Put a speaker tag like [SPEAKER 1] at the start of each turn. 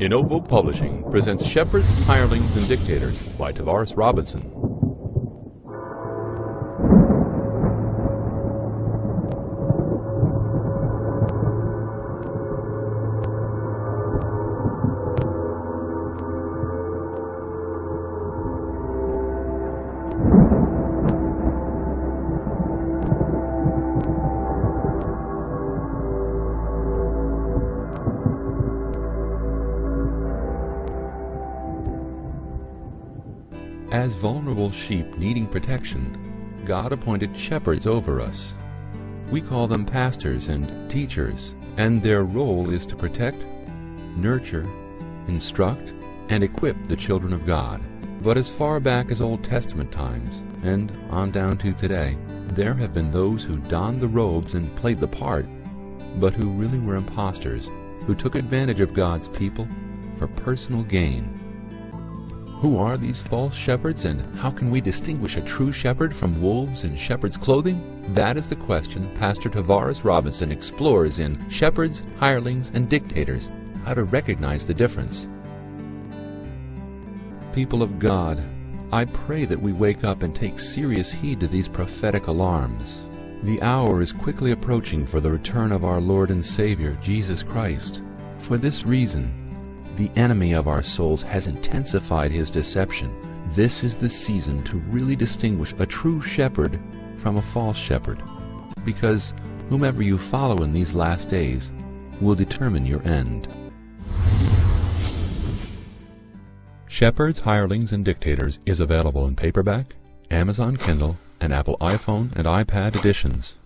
[SPEAKER 1] Innovo Publishing presents Shepherds, Hirelings, and Dictators by Tavares Robinson. As vulnerable sheep needing protection, God appointed shepherds over us. We call them pastors and teachers, and their role is to protect, nurture, instruct, and equip the children of God. But as far back as Old Testament times, and on down to today, there have been those who donned the robes and played the part, but who really were impostors, who took advantage of God's people for personal gain. Who are these false shepherds, and how can we distinguish a true shepherd from wolves in shepherd's clothing? That is the question Pastor Tavares Robinson explores in Shepherds, Hirelings, and Dictators How to Recognize the Difference. People of God, I pray that we wake up and take serious heed to these prophetic alarms. The hour is quickly approaching for the return of our Lord and Savior, Jesus Christ. For this reason, the enemy of our souls has intensified his deception. This is the season to really distinguish a true shepherd from a false shepherd, because whomever you follow in these last days will determine your end. Shepherds, Hirelings, and Dictators is available in paperback, Amazon Kindle, and Apple iPhone and iPad editions.